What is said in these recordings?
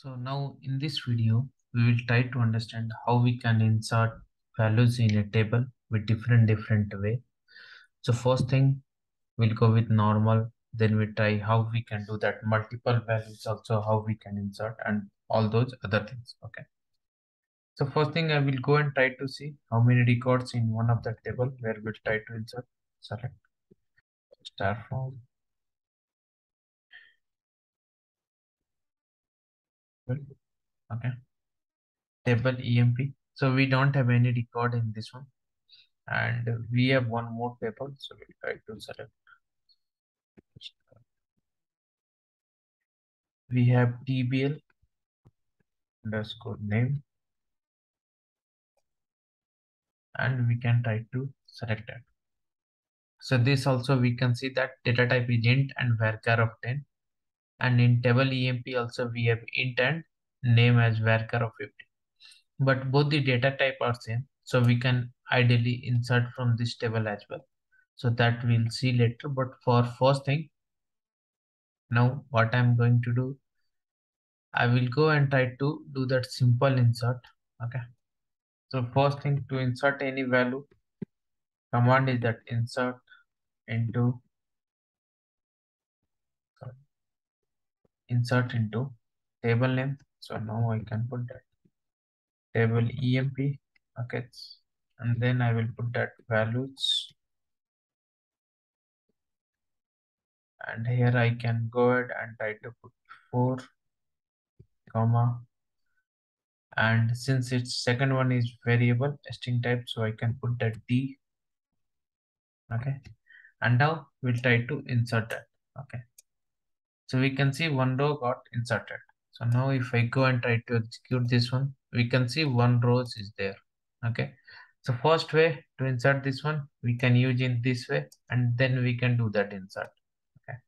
So now in this video, we will try to understand how we can insert values in a table with different different way. So first thing, we'll go with normal, then we try how we can do that multiple values also how we can insert and all those other things. Okay. So first thing I will go and try to see how many records in one of the table where we'll try to insert. Select star from okay. Table emp so we don't have any record in this one. And we have one more table so we'll try to select. We have tbl underscore name. And we can try to select it so this also we can see that data type is int and varchar of 10 and in table emp also we have int and name as varchar of 50 but both the data type are same so we can ideally insert from this table as well. So that we'll see later but for first thing now what i'm going to do i will go and try to do that simple insert okay? So first thing to insert any value command is that insert into sorry, insert into table name. So now i can put that. Table emp okay and then i will put that values. And here I can go ahead and try to put 4 comma. And since its second one is variable string type so I can put that D. Okay. And now we'll try to insert that. Okay so we can see one row got inserted. So now if I go and try to execute this one we can see one rows is there. Okay. So first way to insert this one we can use in this way and then we can do that insert. Okay.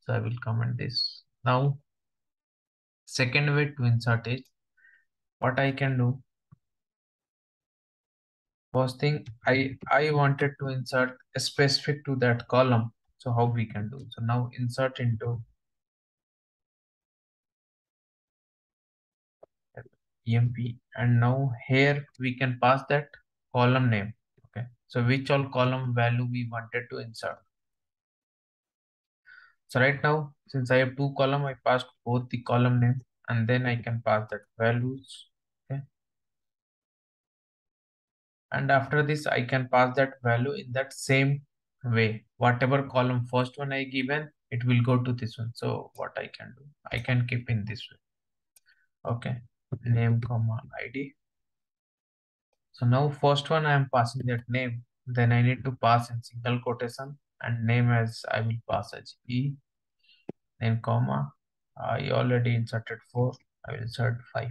So I will comment this. Now second way to insert is what I can do? First thing I I wanted to insert specific to that column. So how we can do? So now insert into emp and now here we can pass that column name. Okay. So which all column value we wanted to insert? So right now since I have two column I passed both the column name and then I can pass that values. Okay. And after this I can pass that value in that same way. Whatever column first one I given it will go to this one. So what I can do? I can keep in this way. Okay name comma id so now first one I am passing that name. Then I need to pass in single quotation and name as I will pass as e then comma. I uh, already inserted 4 I will insert 5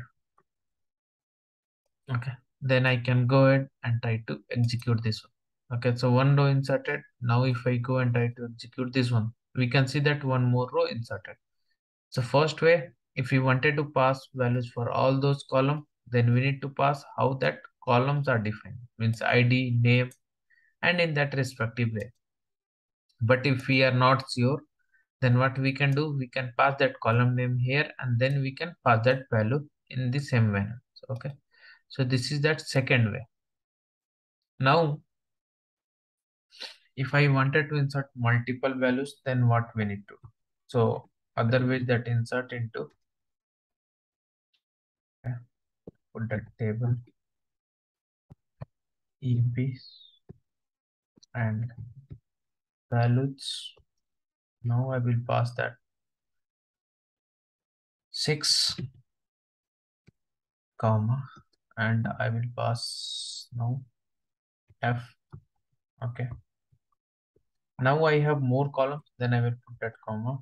okay then I can go ahead and try to execute this one. Okay so one row inserted. Now if I go and try to execute this one we can see that one more row inserted. So first way if we wanted to pass values for all those columns then we need to pass how that columns are defined means id name and in that respective way. But if we are not sure then what we can do? We can pass that column name here and then we can pass that value in the same manner. So, okay. So this is that second way. Now if i wanted to insert multiple values then what we need to do? So other way that insert into that table emp and values. Now I will pass that. 6 comma and I will pass now F. Okay. Now I have more columns then I will put that comma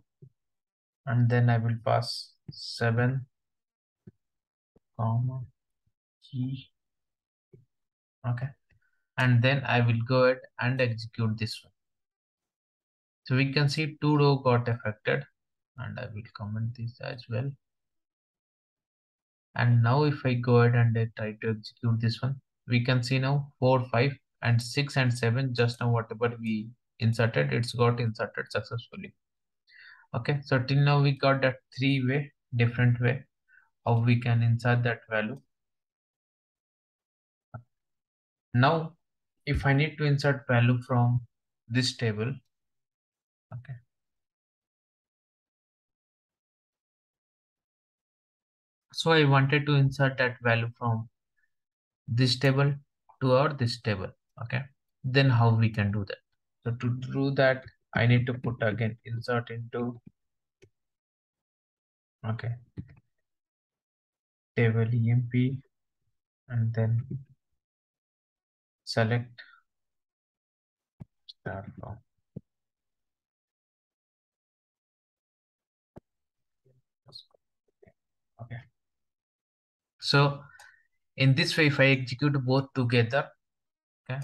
and then I will pass 7 comma Okay. And then I will go ahead and execute this one. So we can see two row got affected and I will comment this as well. And now if I go ahead and I try to execute this one we can see now 4 5 and 6 and 7 just now whatever we inserted it's got inserted successfully. Okay so till now we got that three way different way how we can insert that value. Now, if I need to insert value from this table, okay. So I wanted to insert that value from this table to our this table, okay. Then how we can do that? So to do that, I need to put again insert into, okay, table emp and then select star from. Okay. So in this way, if I execute both together, okay.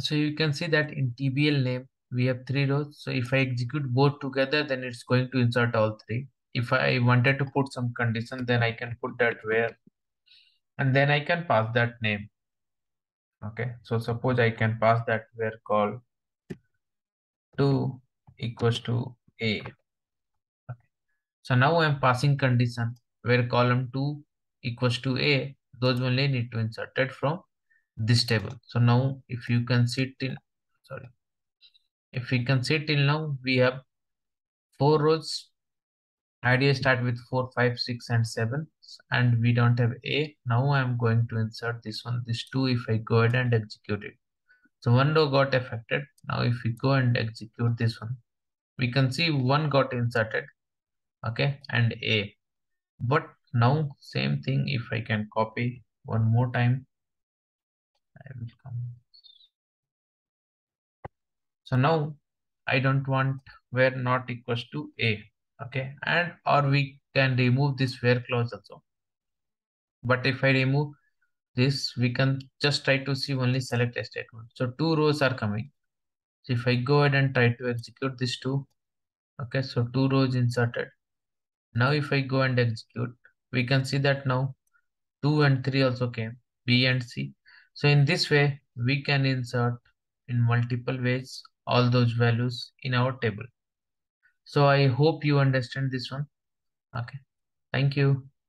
So you can see that in TBL name, we have three rows. So if I execute both together, then it's going to insert all three. If I wanted to put some condition, then I can put that where, and then I can pass that name. Okay, so suppose I can pass that where call 2 equals to A. Okay. So now I'm passing condition where column 2 equals to A, those only need to insert it from this table. So now if you can see till, sorry, if we can see till now, we have four rows. Idea start with four, five, six, and seven, and we don't have A. Now I'm going to insert this one, this two, if I go ahead and execute it. So one row got affected. Now if we go and execute this one, we can see one got inserted, okay, and A. But now same thing, if I can copy one more time, I will come. So now I don't want where not equals to A, okay, and or we can remove this where clause also. But if I remove this, we can just try to see only select a statement. So two rows are coming. So if I go ahead and try to execute this two, okay, so two rows inserted. Now if I go and execute, we can see that now 2 and 3 also came, B and C. So in this way, we can insert in multiple ways all those values in our table. So I hope you understand this one. Okay, thank you.